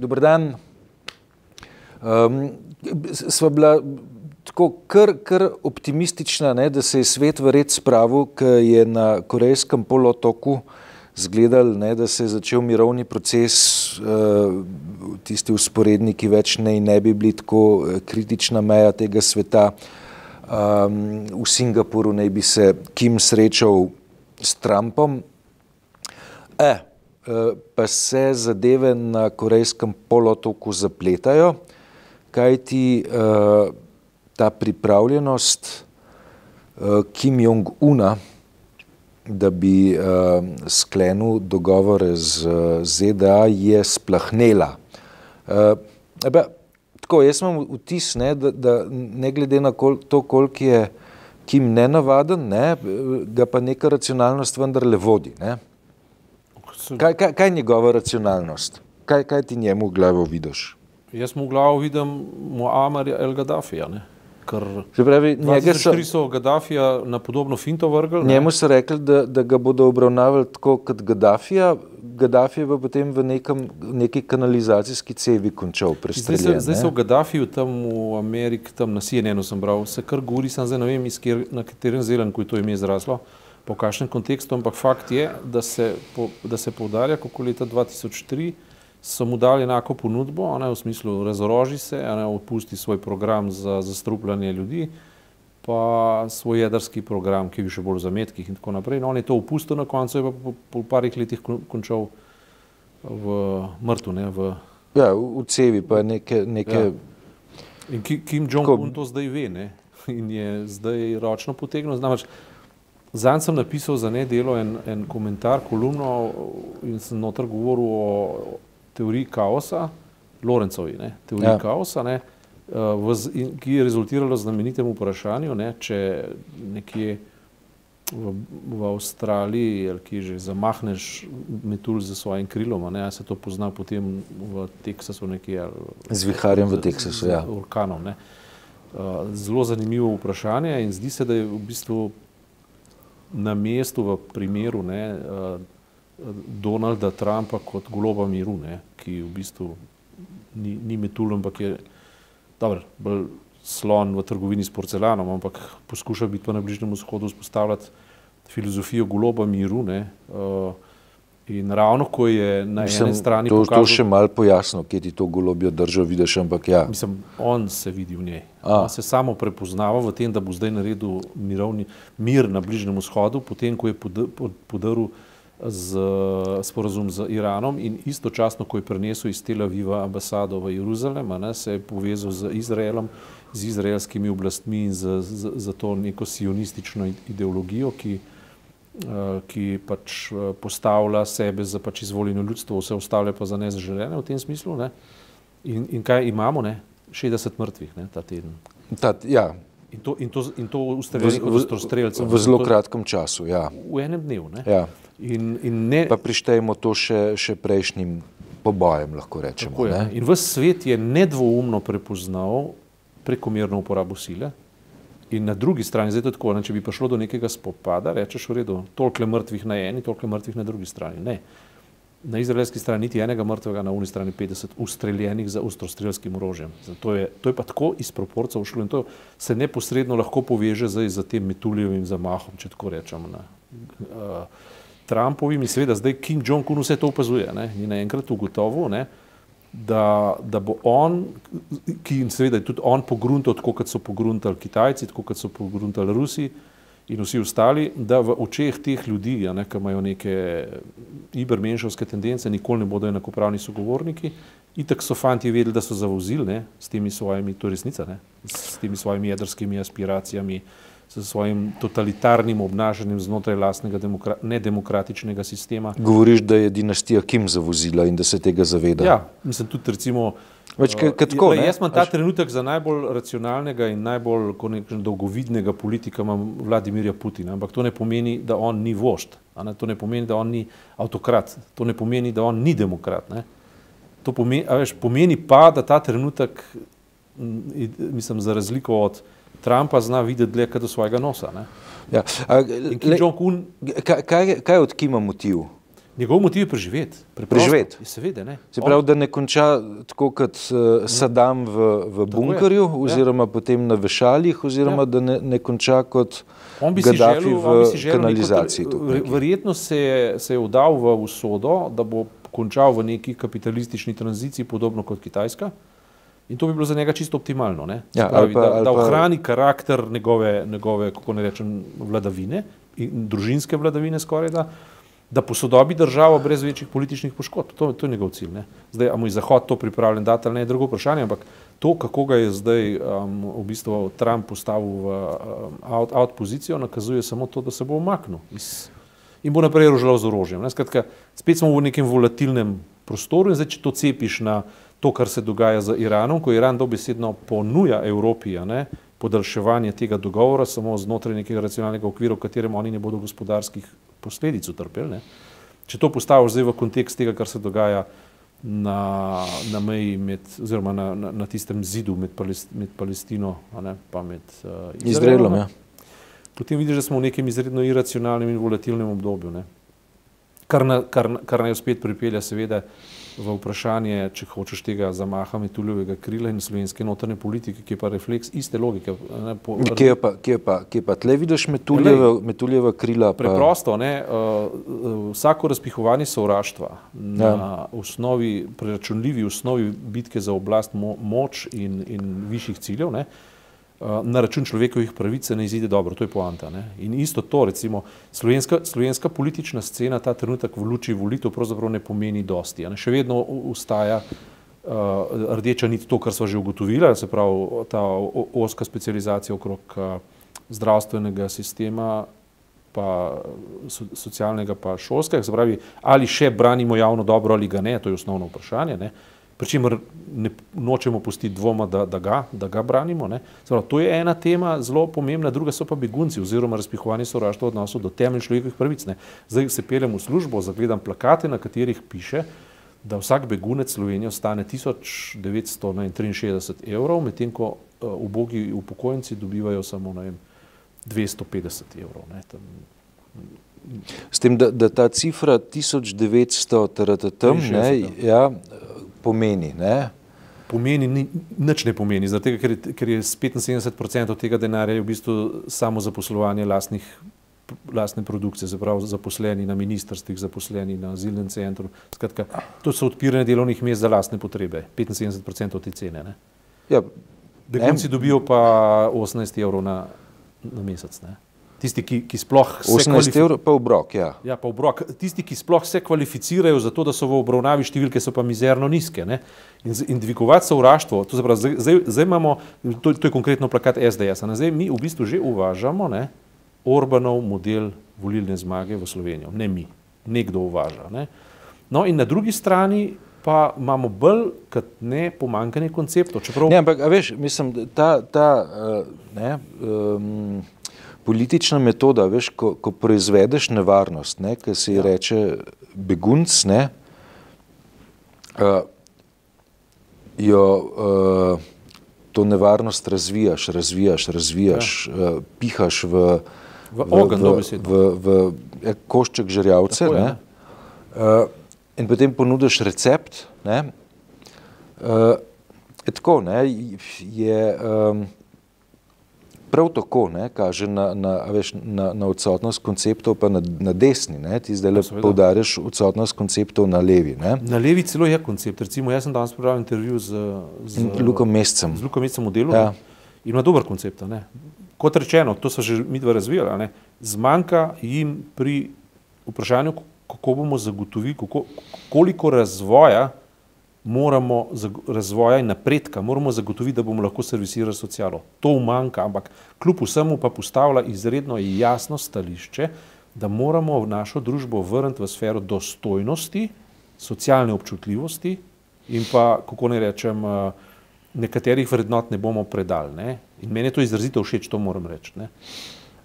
Dober dan. Um, sva bila tako kar, kar optimistična, ne, da se je svet v red spravil, ki je na Korejskem polotoku zgledal, ne, da se je začel mirovni proces, uh, tisti usporedniki več ne, ne bi bili tako kritična meja tega sveta. Um, v Singapuru naj bi se Kim srečal s Trumpom. E, pa se zadeve na Korejskem polotoku zapletajo, kajti uh, ta pripravljenost uh, Kim Jong-una, da bi uh, sklenil dogovore z ZDA, je splahnela. Ebe, tako, jaz imam vtis, ne, da, da ne glede na kol, to, koliko je Kim nenavaden, ne, ga pa neka racionalnost vendarle vodi. Ne. Kaj, kaj, kaj je njegova racionalnost? Kaj, kaj ti njemu v glavo vidiš? Jaz mu v glavo vidim Muammarja El Gaddafija. Ne? Ker Se pravi, njega so, so, so Gaddafija na podobno finto vrgli. njemu so rekli, da, da ga bodo obravnavali tako kot Gaddafija, Gaddafi pa potem v nekem, neki kanalizacijski cevi končal Zdaj se, prestreljen. zdaj se ne. v Gaddafiju tam v Ameriki, tam na CNN-u sem bral, se kar govori, sem zdaj ne vem, iz kjer, na katerem zelenku je to ime zraslo, po kakšnem kontekstu, ampak fakt je, da se, po, da se poudarja, kako leta 2003 so mu dali enako ponudbo, ne, v smislu razoroži se, a ne, opusti svoj program za zastrupljanje ljudi, pa svoj jedrski program, ki je še bolj v zametkih in tako naprej. No, on je to opustil na koncu, je pa po, po parih letih kon- končal v mrtvu, ne, v, Ja, v, v cevi pa neke, neke Ja. In Ki- Kim Jong-un to zdaj ve ne? in je zdaj ročno potegnil. Namreč, Zanj sem napisal za nedelo en, en komentar, kolumno in sem noter govoril o teoriji kaosa, Lorencovi, ne? teoriji Ja. kaosa, ne? eh, v, z- in, ki je rezultiralo z znamenitem vprašanju, ne? če nekje v, v Avstraliji, ali ki že zamahneš metulj za svojim krilom, a ne, se to pozna potem v Teksasu nekje. ali- z viharjem v z- Teksasu. z Ja. Orkanom. Ne. Uh, zelo zanimivo vprašanje in zdi se, da je v bistvu na mestu v primeru ne, uh, Donalda Trumpa kot goloba miru, ne, ki v bistvu ni, ni metulj, ampak je dober, bolj slon v trgovini s porcelanom, ampak poskuša biti pa na Bližnjem vzhodu vzpostavljati filozofijo goloba miru. Ne, uh, in ravno ko je na Mislim, eni strani to, to pokazal, še malo pojasno, kje ti to golobjo držo vidiš, ampak ja. Mislim, on se vidi v njej. A. On se samo prepoznava v tem, da bo zdaj naredil mirovni mir na Bližnjem vzhodu, potem ko je pod- pod- podaril z sporazum z Iranom in istočasno, ko je prenesel iz Tel Aviva ambasado v Jeruzalem, ne, se je povezal z Izraelom, z izraelskimi oblastmi in z, z, z to neko sionistično ideologijo, ki, eh, ki pač eh, postavlja sebe za pač izvoljeno ljudstvo, vse ostale pa za nezaželene v tem smislu. Ne. In, in kaj imamo? Ne? 60 mrtvih ne, ta teden. Ta, ja, In to, in to, in to v, ustreljenih od v, v zelo kratkem času. Ja. V enem dnevu. Ne? Ja. In, in ne, Pa prištejemo to še, še prejšnjim pobojem, lahko rečemo. In ves svet je nedvoumno prepoznal prekomerno uporabo sile. In na drugi strani, zdaj je tako, ne, če bi prišlo do nekega spopada, rečeš v redu, toliko mrtvih na eni, toliko mrtvih na drugi strani. Ne. Na izraelski strani niti enega mrtvega, na uni strani 50 ustreljenih za ostrostrelskim orožjem. To je, to je pa tako iz proporcev šlo in to se neposredno lahko poveže zdaj z tem metuljevim zamahom, če tako rečemo. Ne. Uh, Trumpovim in seveda zdaj Kim Jong-un vse to opazuje ne, in naenkrat ugotovil, ne, da, da bo on, ki in seveda je tudi on pogruntal, tako kot so pogruntali Kitajci, tako kot so pogruntali Rusi in vsi ostali, da v očeh teh ljudi, a ne, ki imajo neke ibermenšovske tendence, nikoli ne bodo enakopravni sogovorniki. Itak so fanti vedeli, da so zavozili ne, s temi svojimi, to je resnica, ne, s temi svojimi jedrskimi aspiracijami, s svojim totalitarnim obnašanjem znotraj lastnega demokra nedemokratičnega sistema. Govoriš, da je dinastija Kim zavozila in da se tega zaveda. Ja, mislim tudi recimo. Več eh, ke- ke tako? Jaz imam ta trenutek za najbolj racionalnega in najbolj dolgovidnega politika imam Vladimirja Putina, ampak to ne pomeni, da on ni vošt, ne? to ne pomeni, da on ni avtokrat, to ne pomeni, da on ni demokrat. Ne? To pomeni, veš, pomeni pa, da ta trenutek, mislim, za razliko od Trumpa, zna videti dlje kot do svojega nosa. Ne? Ja. A, le, Jong-un kaj, kaj, kaj je od Kima motiv? Njegov motiv je preživeti. Preživeti. Seveda, ne. Se pravi, da ne konča tako kot uh, Saddam v, v bunkerju, je. oziroma ja. potem na vešaljih, oziroma ja. da ne, ne konča kot On Gaddafi želel, v on kanalizaciji. neko-. Verjetno se je, se je vdal v usodo, da bo končal v neki kapitalistični tranziciji, podobno kot Kitajska. In to bi bilo za njega čisto optimalno. ne. Ja, pravi, ali pa- da, ali da pa- ohrani karakter njegove, njegove, kako ne rečem, vladavine, in družinske vladavine skoraj da, da posodobi državo brez večjih političnih poškodb. To, to je njegov cilj. Ne. Zdaj, a mu je Zahod to pripravljen dati ali ne, je drugo vprašanje, ampak to, kako ga je zdaj um, v bistvu Trump postavil v um, out, out pozicijo, nakazuje samo to, da se bo umaknil iz, in bo naprej rožljal z orožjem. ne. Skratka, spet smo v nekem volatilnem prostoru in zdaj, če to cepiš na to, kar se dogaja z Iranom, ko Iran dobesedno ponuja Evropi ne, podaljševanje tega dogovora samo znotraj nekega racionalnega okvira, v katerem oni ne bodo gospodarskih posledic utrpeli. Ne. Če to postaviš zdaj v kontekst tega, kar se dogaja na, na meji, med, oziroma na, na, na tistem zidu med, Palest, med Palestino in pa med uh, Izraelom. ne, Ja. potem vidiš, da smo v nekem izredno iracionalnem in volatilnem obdobju. Ne. Kar, na, kar, kar naj spet pripelje, seveda, v vprašanje, če hočeš tega zamaha metuljevega krila in slovenske notranje politike, ki je pa refleks iste logike. Ne, po, Kje je pa, kje je pa, kje pa tle vidiš metuljeva, metuljeva krila? Pa, Preprosto, ne, uh, vsako razpihovanje sovraštva na ja. osnovi, preračunljivi osnovi bitke za oblast, mo, moč in, in višjih ciljev, ne, uh, na račun človekovih pravic se ne izide dobro, to je poanta. Ne. In isto to, recimo, slovenska, slovenska politična scena ta trenutek v luči volitev pravzaprav ne pomeni dosti. Ne. Še vedno ustaja uh, rdeča nit to, kar smo že ugotovili, se pravi ta oska specializacija okrog uh, zdravstvenega sistema, pa so, socialnega, pa šolskega, se pravi, ali še branimo javno dobro ali ga ne, to je osnovno vprašanje. Ne? Pričemer ne nočemo pustiti dvoma, da, da, ga, da ga branimo. Pravi, to je ena tema zelo pomembna, druga so pa begunci oziroma razpihovanje sovraštva v odnosu do temeljnih človekovih pravic. Ne. Zdaj se peljem v službo, zagledam plakate, na katerih piše, da vsak begunec Slovenijo stane 1963 evrov, medtem ko uh, ubogi upokojenci dobivajo samo vem, 250 evrov. Ne, tam, S tem, da, da ta cifra 1900 taratam, ne, 63, ja, pomeni. Ne, pomeni, ni, nič ne pomeni, zato ker, ker je s 75% tega denarja v bistvu samo zaposlovanje lastnih, lastne produkcije, se pravi zaposleni na ministrstvih, zaposleni na azilnem centru. Skratka, to so odpiranje delovnih mest za lastne potrebe, 75% te cene. Ne. ja, Begunci dobijo pa 18 evrov na, na mesec. Ne. Tisti, ki, ki sploh se 18 kvalifi- evrov pa obrok. Ja. Ja, pa obrok. Tisti, ki sploh se kvalificirajo za to, da so v obravnavi številke, so pa mizerno nizke. Ne? In, in dvigovati sovraštvo, to se pravi, zdaj, zdaj, zdaj imamo, to, to je konkretno plakat SDS, ne, zdaj mi v bistvu že uvažamo ne, Orbanov model volilne zmage v Slovenijo, ne mi, nekdo uvaža. Ne? No in na drugi strani pa imamo bolj kot ne pomankanje konceptov. Čeprav, Ne, ampak, veš, mislim, da ta, ta uh, ne, um, politična metoda, veš, ko, ko proizvedeš nevarnost, ne, ki se ji Ja. reče begunc, ne, uh, jo uh, to nevarnost razvijaš, razvijaš, razvijaš, ja. uh, pihaš v, V v, dobesedno. v, v, v ja, košček žerjavce. Tako Ne, uh, in potem ponudiš recept. Ne, uh, tako, ne, je um, prav tako, ne, kaže na, na, veš, na, na odsotnost konceptov, pa na, na desni. Ne, ti zdaj le seveda. poudarjaš odsotnost konceptov na levi. Ne, Na levi celo je koncept. Recimo, jaz sem danes prebral intervju z, z in Lukom Mescem. z Lukom Mecem v delu Ja. in ima dober koncept. Ne? Kot rečeno, to so že mi dva razvijali, a ne? zmanjka jim pri vprašanju, kako bomo zagotovili, kako, koliko razvoja moramo, razvoja in napredka moramo zagotoviti, da bomo lahko servisirali socialo. To umanka, ampak kljub vsemu pa postavlja izredno jasno stališče, da moramo v našo družbo vrniti v sfero dostojnosti, socialne občutljivosti in pa, kako ne rečem, eh, nekaterih vrednot ne bomo predali. Ne? In meni je to izrazito všeč, to moram reči. Ne?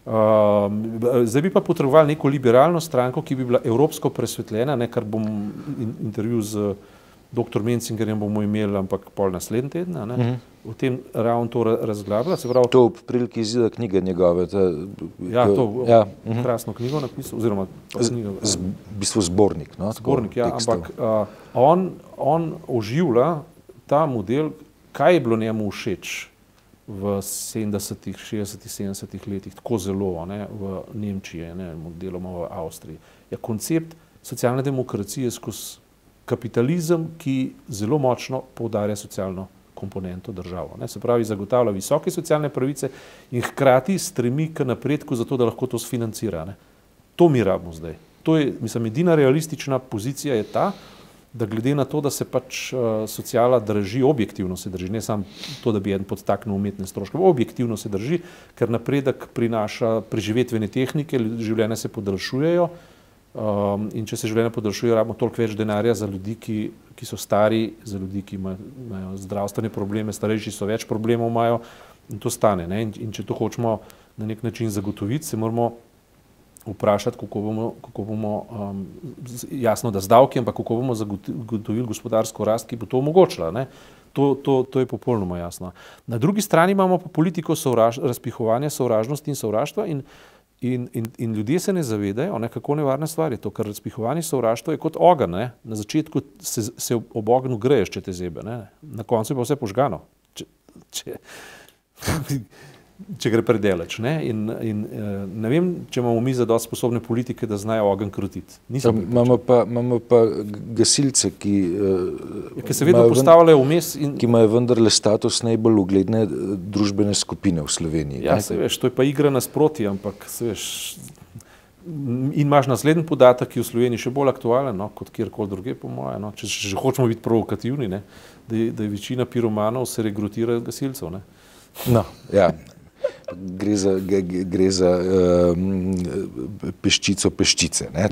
Um, zdaj bi pa potrebovali neko liberalno stranko, ki bi bila evropsko presvetljena, ne, kar bom in, intervju z Dr. Mencingerjem bomo imeli, ampak pol naslednji teden. Uh -huh. V tem ravno to razglabljamo. Pravi, to ob priliki izida knjige njegove. Ta, ja, to ja. Uh -huh. krasno knjigo napisal, oziroma knjigo, z, v bistvu zbornik. No, zbornik, ja, ampak uh, on, on oživlja ta model, kaj je bilo njemu všeč v 70-ih, 60-ih, 70-ih letih, tako zelo ne, v Nemčiji, ne, deloma v Avstriji. Je koncept socialne demokracije skozi kapitalizem, ki zelo močno poudarja socialno komponento državo. Ne. Se pravi, zagotavlja visoke socialne pravice in hkrati stremi k napredku, zato da lahko to sfinancira. Ne. To mi rabimo zdaj. To je, mislim, edina realistična pozicija je ta, da glede na to, da se pač uh, sociala drži, objektivno se drži, ne samo to, da bi en podtaknil umetne stroške, objektivno se drži, ker napredek prinaša preživetvene tehnike, življenja se podaljšujejo, uh, Um, in če se življenje podaljšuje, rabimo toliko več denarja za ljudi, ki, ki so stari, za ljudi, ki imajo zdravstvene probleme, starejši so več problemov imajo in to stane. In, in če to hočemo na nek način zagotoviti, se moramo vprašati, kako bomo, kako bomo um, jasno, da z davki, ampak kako bomo zagotovili gospodarsko rast, ki bo to omogočila. To, to, to je popolnoma jasno. Na drugi strani imamo pa politiko sovraž, razpihovanja sovražnosti in sovraštva in In, in, in ljudje se ne zavedajo, ne, kako nevarna stvar je to, ker razpihovanje sovraštva je kot ogen. Ne. Na začetku se, se ob ognju greješ, če te zebe, ne. na koncu je pa vse požgano. Če, če, če gre predeleč. Ne? In, in, eh, ne vem, če imamo mi za dosti sposobne politike, da znajo ogen krutiti. Imamo pa, imamo pa gasilce, ki, ja, ki se vedno postavljajo vmes. In... Ki imajo vendarle status najbolj ugledne eh, družbene skupine v Sloveniji. Ja, se veš, to je pa igra nasproti, ampak se veš. In imaš naslednji podatek, ki je v Sloveniji še bolj aktualen no, kot kjerkoli druge, po mojem. No, če že hočemo biti provokativni, ne, da, je, da je večina piromanov se regrutira gasilcev. Ne. No, ja gre za, gre za uh, peščico peščice. Ne,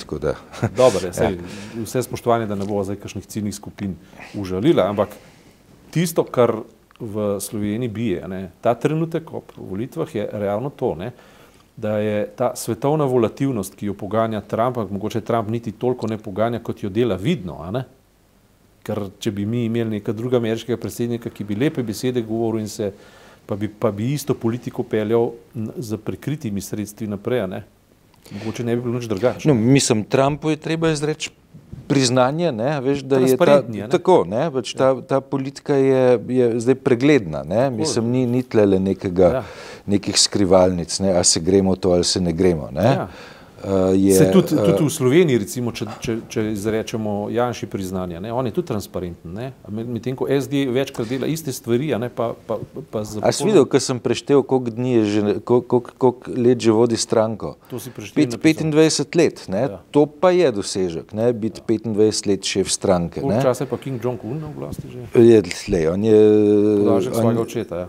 Dobre, ja. sej, vse spoštovanje, da ne bo zdaj kakšnih ciljnih skupin užalila, ampak tisto, kar v Sloveniji bije, ne, ta trenutek ob volitvah je realno to, ne, da je ta svetovna volatilnost, ki jo poganja Trump, mogoče Trump niti toliko ne poganja, kot jo dela vidno. Ker če bi mi imeli nekega druga ameriškega predsednika, ki bi lepe besede govoril in se pa bi, pa bi isto politiko peljal z prikritimi sredstvi naprej. Ne? Mogoče ne bi bilo nič drugače. No, mislim, Trumpu je treba izreči priznanje, ne? Veš, da je ta, ne? tako. Ne? Več, ta, ta politika je, je zdaj pregledna. Ne? Mislim, ni, ni tle nekega, ja. nekih skrivalnic, ne? a se gremo to ali se ne gremo. Ne? Ja. Uh, je, se tudi, tudi v Sloveniji, recimo, če, če, če izrečemo Janši priznanje, ne, on je tudi transparenten. Medtem ko SD večkrat dela iste stvari, ne, pa, pa, pa za. A si videl, ko sem preštel, koliko dni je že, koliko, koliko let že vodi stranko? To si preštel. 25 let, ne, ja. to pa je dosežek, ne, biti ja. 25 let šef stranke. Včasih pa King Jong-un na oblasti že. Je, tle, on je. Podažek svojega očeta, ja.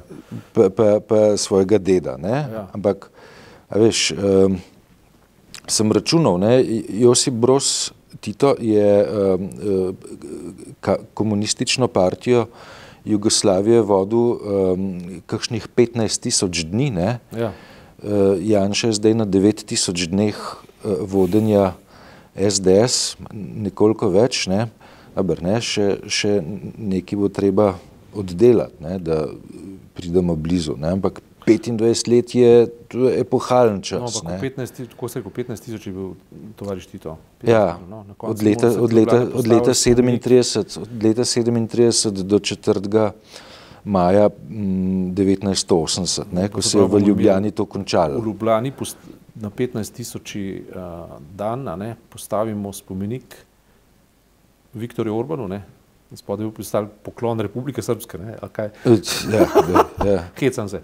Pa, pa, pa svojega deda, ne, ja. ampak, a veš, um, sem računal, ne, Josip Broz Tito je um, ka, komunistično partijo Jugoslavije vodil um, kakšnih 15 tisoč dni, ne. Ja. Uh, Janša je zdaj na 9 tisoč dneh uh, vodenja SDS, nekoliko več, ne. Aber, ne, še, še nekaj bo treba oddelati, ne, da pridemo blizu, ne, ampak 25 let je epohalen čas. No, 15, tako se je rekel, 15 tisoč je bil tovariš Tito. Ja, no, od leta, od leta, od leta 37, od leta 37 do 4. maja 1980, ne, ko se je v Ljubljani to končalo. V Ljubljani na 15 tisoči uh, dan ne, postavimo spomenik Viktorju Orbanu, ne, spodaj bi pisali poklon Republike Srpske. Ne, ja, ja, ja. Hecam se.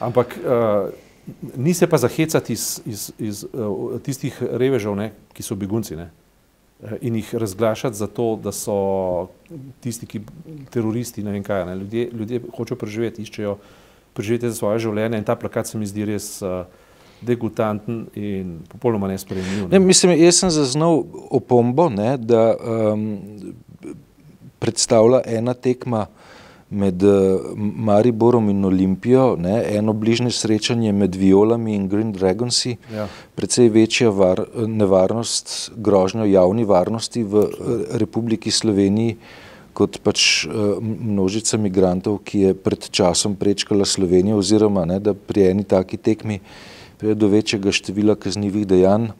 Ampak uh, ni se pa zahecati iz, iz, iz uh, tistih revežev, ne, ki so begunci. Ne, in jih razglašati za to, da so tisti, ki teroristi, ne vem kaj. Ne, ljudje, ljudje hočejo preživeti, iščejo preživeti za svoje življenje in ta plakat se mi zdi res. Uh, Degutanten in popolnoma nespremljiv. Ne. Ne, mislim, jaz sem zaznal opombo, ne, da um, predstavlja ena tekma med eh, Mariborom in Olimpijo, ne, eno bližnje srečanje med Violami in Green Dragonsi, ja. precej večja var, nevarnost, grožnjo javni varnosti v eh, Republiki Sloveniji kot pač množica migrantov, ki je pred časom prečkala Slovenijo oziroma ne, da pri eni taki tekmi pride do večjega števila kaznjivih dejanj,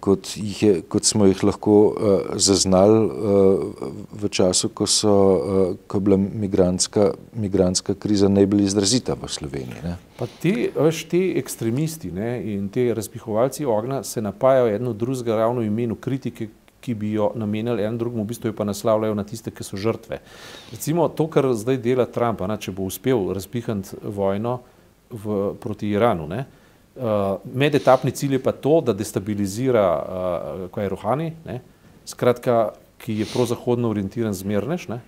kot, je, kot smo jih lahko uh, zaznali uh, v času, ko, so, uh, ko je bila migrantska, migrantska kriza najbolj izrazita v Sloveniji. Ne. Pa ti, veš, ti ekstremisti ne, in ti razpihovalci ognja se napajajo eno drugega ravno imenu kritike, ki bi jo namenjali en drugemu, v bistvu jo pa naslavljajo na tiste, ki so žrtve. Recimo to, kar zdaj dela Trump, ne, če bo uspel razpihati vojno v, proti Iranu, ne, uh, medetapni cilj je pa to, da destabilizira uh, kaj je Rohani, ne, skratka, ki je prozahodno orientiran zmernež, ne,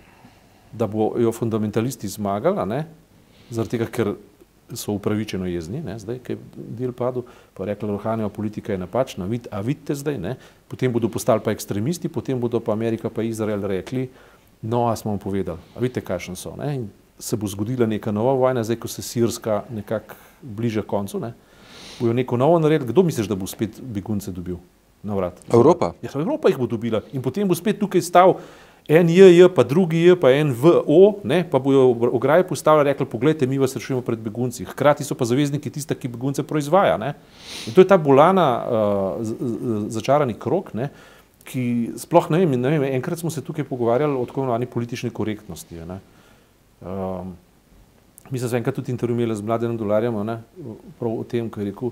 da bojo fundamentalisti zmagali, zaradi tega, ker so upravičeno jezni, ne, zdaj, ki je del padel, pa rekla Rohaneva politika je napačna, vid, a vidite zdaj, ne, potem bodo postali pa ekstremisti, potem bodo pa Amerika pa Izrael rekli, no, a smo vam povedali, a vidite, kakšen so, ne, in se bo zgodila neka nova vojna, zdaj, ko se Sirska nekako bliže koncu, ne, bojo neko novo naredili, kdo misliš, da bo spet begunce dobil na vrat? Evropa. Ja, Evropa jih bo dobila in potem bo spet tukaj stal en JJ, pa drugi J, pa en VO, ne, pa bojo ograje postavili, rekli, pogledajte, mi vas rešujemo pred begunci. Hkrati so pa zavezniki tiste, ki begunce proizvaja. Ne. In to je ta bolana uh, začarani krok, ne, ki sploh ne vem, ne vem, enkrat smo se tukaj pogovarjali o tako imenovani politični korektnosti. Ne. Um, mi smo enkrat tudi intervjuvali z mladim dolarjem, prav o tem, ko je rekel,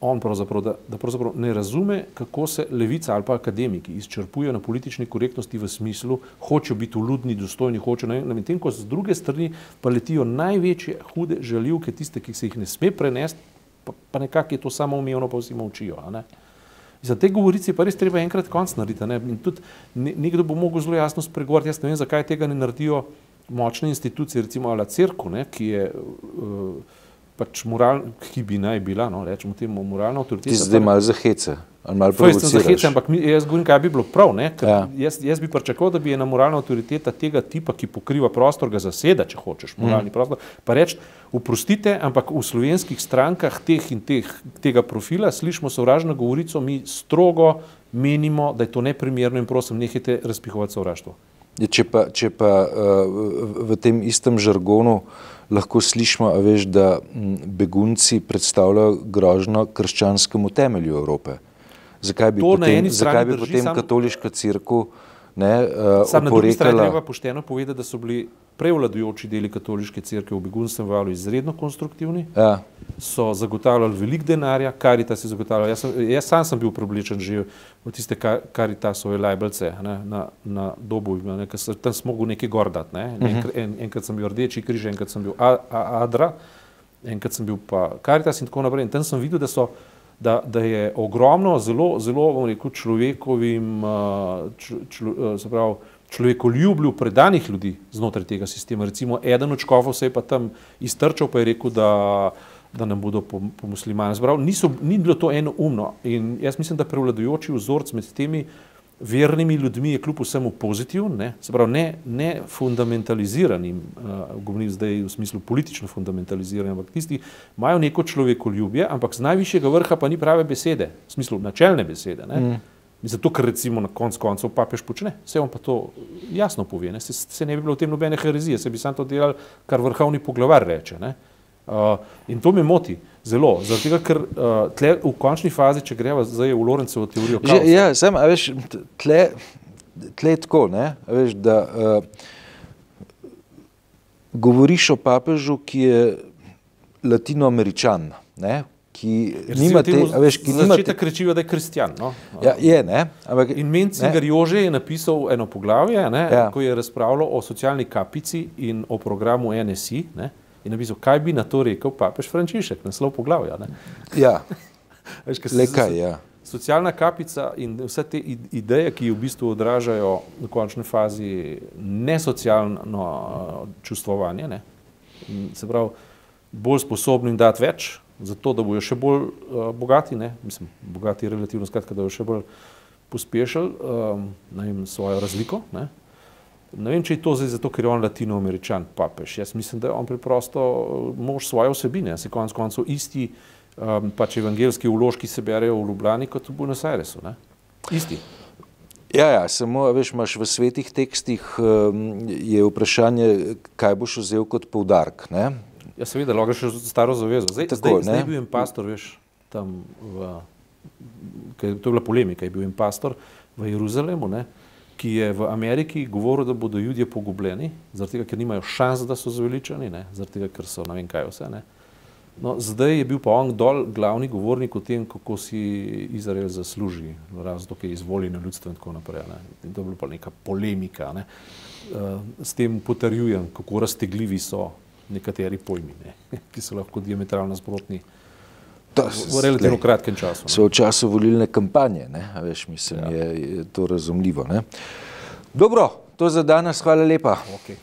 on pravzaprav, da, da pravzaprav ne razume, kako se levica ali pa akademiki izčrpujejo na politični korektnosti v smislu, hočejo biti uludni, dostojni, hočejo, na medtem ko z druge strani pa letijo največje hude žaljivke, tiste, ki se jih ne sme prenesti, pa, pa nekako je to samo umevno, pa vsi molčijo. Za te govorice pa res treba enkrat konc narediti. Ne? Nekdo bo mogel zelo jasno spregovoriti, jaz ne vem, zakaj tega ne naredijo močne institucije, recimo Ala Cerko, ki je uh, pač moral, ki bi naj bila, no, rečemo temu, moralna avtoriteta. Ti zdaj malo zahece. Zahece, ampak mi, jaz govorim, kaj bi bilo prav. Ja. Jaz, jaz bi pričakoval, da bi ena moralna avtoriteta tega tipa, ki pokriva prostor, ga zaseda, če hočeš, moralni mm. prostor, pa reči, uprostite, ampak v slovenskih strankah teh in teh, tega profila slišimo sovražno govorico, mi strogo menimo, da je to neprimerno in prosim, nehajte razpihovati sovraštvo. Če pa, če pa uh, v tem istem žargonu lahko slišimo, veš, da begunci predstavljajo grožno krščanskemu temelju Evrope. Zakaj bi to potem, zakaj bi drži, potem sam, katoliška crkva ne uh, oporekala? Na drugi strani treba pošteno povedati, da so bili prevladujoči deli katoliške crkve v begunskem valu izredno konstruktivni, ja. so zagotavljali velik denarja, karitas je zagotavljal. Jaz, sem, jaz sam sem bil približen že v tiste karitasove lajbelce ne, na, na dobu, ne, so, tam smo mogli nekaj gordat. Ne. Uh -huh. en, en, enkrat sem bil rdeči križ, enkrat sem bil a, a, Adra, enkrat sem bil pa karitas in tako naprej. In tam sem videl, da so Da, da je ogromno, zelo, zelo, bom rekel, človekovim, člo, člo, se pravi, človekoljubljih, predanih ljudi znotraj tega sistema. Recimo, eden od škofov se je pa tam iztrčal, pa je rekel, da, da nam bodo po, po muslimani. Zbrav, niso, ni bilo to eno umno. In jaz mislim, da prevladujoči vzorc med temi vernimi ljudmi je kljub vsemu pozitiven, ne, ne, ne fundamentaliziranim, uh, govorim zdaj v smislu politično fundamentaliziranim, ampak tisti imajo neko človekoljubje, ampak z najvišjega vrha pa ni prave besede, v smislu načelne besede. Ne. Mm. Zato, ker recimo na koncu koncev papež počne, se vam pa to jasno pove, se, se ne bi bilo v tem nobene herezije, se bi sam to delal, kar vrhovni poglavar reče. Uh, in to me moti zelo, zato ker uh, tle v končni fazi, če greva zdaj v Lorencovo teorijo. Že, ja, sem, a veš, tle, tle je tako, ne, a veš, da uh, govoriš o papežu, ki je latinoameričan, ne, ki nima te, a veš, ki nima te... Rečijo, da je kristjan, no? Ja, je, ne? Ampak, in Mencinger Jože je napisal eno poglavje, ne, ja. ko je razpravljal o socialni kapici in o programu NSI, ne, in napisal, kaj bi na to rekel papež Frančišek, naslov poglavja, ne? Ja, veš, le kaj, ja. Socialna kapica in vse te ideje, ki v bistvu odražajo v končni fazi nesocialno čustvovanje, ne? se pravi, bolj sposobnim dati več, zato da bojo še bolj uh, bogati, ne? mislim, bogati relativno skratka, da bojo še bolj pospešili um, vem, svojo razliko. Ne? ne vem, če je to zdaj zato, ker je on latinoameričan papež. Jaz mislim, da je on preprosto mož svoje osebine, se konec koncev isti um, pač evangelski vložki se berejo v Ljubljani kot v Buenos Airesu. Ne? Isti. Ja, ja, samo, veš, imaš v svetih tekstih um, je vprašanje, kaj boš vzel kot poudarek. Ja, seveda, lahko še staro zavezo. Zdaj, Tako, zdaj, zdaj je bil en pastor, veš, tam, v, kaj, to je bila polemika, je bil en pastor v Jeruzalemu, ne, ki je v Ameriki govoril, da bodo ljudje pogubljeni, zaradi tega, ker nimajo šans, da so zveličani, zaradi tega, ker so ne vem kaj vse. Ne. No, zdaj je bil pa on dol glavni govornik o tem, kako si Izrael zasluži, razlog, ki je izvoljen ljudstvo in tako naprej. Ne. In to je bila pa neka polemika. Ne. Uh, s tem potrjujem, kako raztegljivi so nekateri pojmi, ne, ki so lahko diametralno sprotni. V relativno kratkem času. Ne. So v času volilne kampanje, ne, veš, mislim, ja. je, je to razumljivo. Ne. Dobro, to za danes, hvala lepa. Okay.